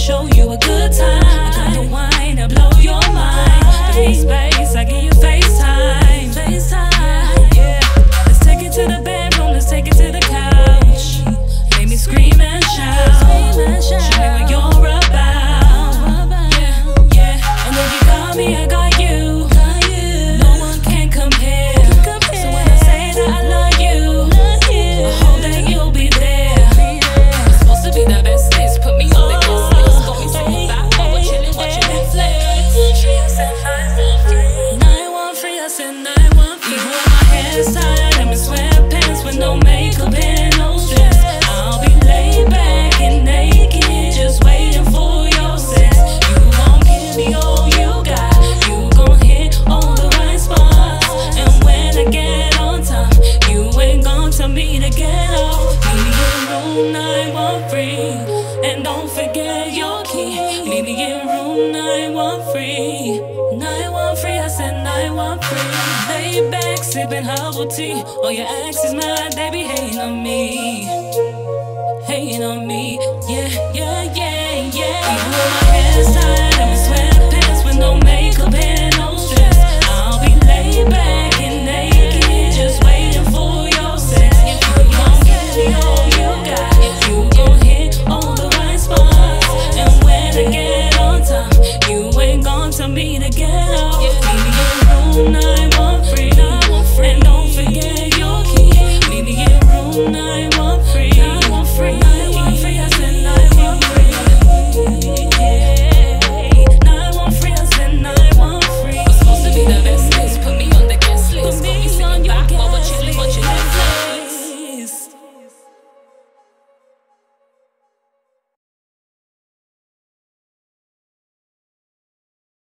show you your ring and don't forget your key. Leave me in room 913. 913, I said 913. Lay back, sipping herbal tea. All your exes mad, they be hating on me.